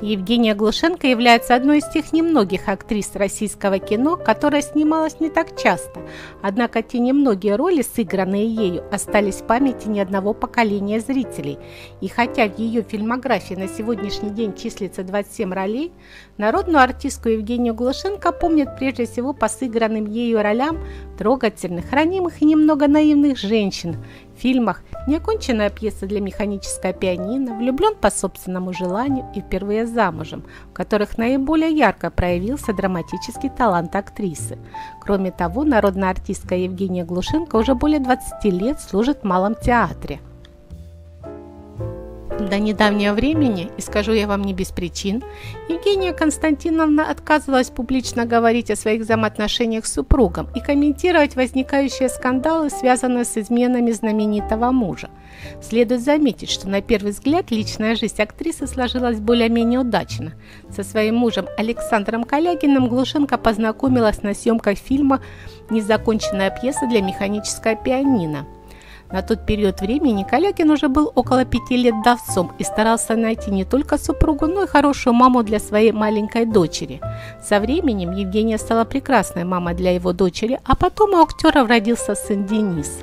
Евгения Глушенко является одной из тех немногих актрис российского кино, которая снималась не так часто. Однако те немногие роли, сыгранные ею, остались в памяти ни одного поколения зрителей. И хотя в ее фильмографии на сегодняшний день числится 27 ролей, народную артистку Евгению Глушенко помнят прежде всего по сыгранным ею ролям трогательных, ранимых и немного наивных женщин, фильмах «Неоконченная пьеса для механического пианино», «Влюблен по собственному желанию» и «Впервые замужем», в которых наиболее ярко проявился драматический талант актрисы. Кроме того, народная артистка Евгения Глушенко уже более 20 лет служит в Малом театре. До недавнего времени, и скажу я вам не без причин, Евгения Константиновна отказывалась публично говорить о своих взаимоотношениях с супругом и комментировать возникающие скандалы, связанные с изменами знаменитого мужа. Следует заметить, что на первый взгляд личная жизнь актрисы сложилась более-менее удачно. Со своим мужем Александром Калягиным Глушенко познакомилась на съемках фильма «Незаконченная пьеса для механического пианино», на тот период времени Калякин уже был около пяти лет давцом и старался найти не только супругу, но и хорошую маму для своей маленькой дочери. Со временем Евгения стала прекрасной мамой для его дочери, а потом у актера родился сын Денис.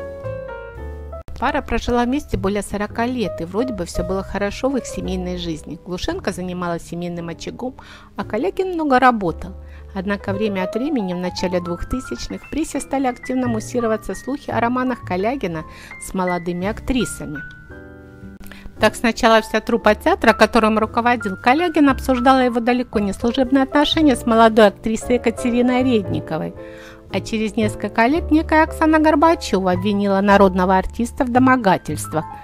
Пара прожила вместе более 40 лет, и вроде бы все было хорошо в их семейной жизни. Глушенко занималась семейным очагом, а Калягин много работал. Однако время от времени в начале 2000-х в прессе стали активно муссироваться слухи о романах Калягина с молодыми актрисами. Так сначала вся труппа театра, которым руководил Калягин, обсуждала его далеко не служебные отношения с молодой актрисой Екатериной Редниковой. А через несколько лет некая Оксана Горбачева обвинила народного артиста в домогательствах –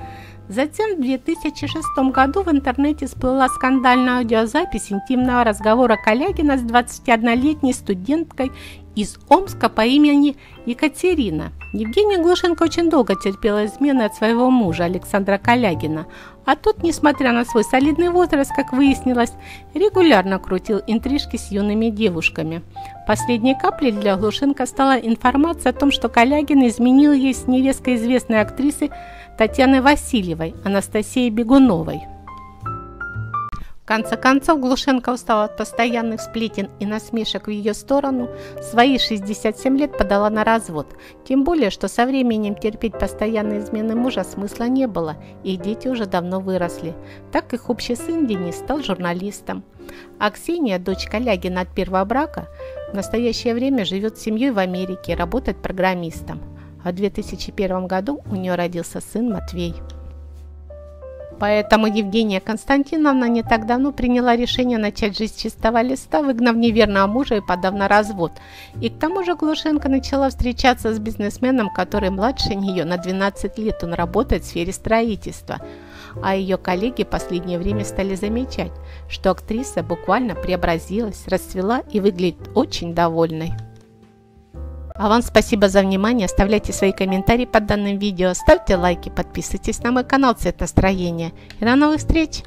Затем в 2006 году в интернете всплыла скандальная аудиозапись интимного разговора Калягина с 21-летней студенткой из Омска по имени Екатерина. Евгения Глушенко очень долго терпела измены от своего мужа Александра Калягина, а тот, несмотря на свой солидный возраст, как выяснилось, регулярно крутил интрижки с юными девушками. Последней каплей для Глушенко стала информация о том, что Калягин изменил ей с невесткой известной актрисы Татьяны Васильевой, Анастасией Бегуновой. В конце концов, Глушенко устала от постоянных сплетен и насмешек в ее сторону, свои 67 лет подала на развод. Тем более, что со временем терпеть постоянные измены мужа смысла не было, их дети уже давно выросли. Так их общий сын Денис стал журналистом. А Ксения, дочь Калягина от первого брака, в настоящее время живет с семьей в Америке и работает программистом а в 2001 году у нее родился сын Матвей. Поэтому Евгения Константиновна не так давно приняла решение начать жизнь с чистого листа, выгнав неверного мужа и подав на развод. И к тому же Глушенко начала встречаться с бизнесменом, который младше нее на 12 лет. Он работает в сфере строительства. А ее коллеги в последнее время стали замечать, что актриса буквально преобразилась, расцвела и выглядит очень довольной. А вам спасибо за внимание. Оставляйте свои комментарии под данным видео, ставьте лайки, подписывайтесь на мой канал «Цвет настроения». И до новых встреч!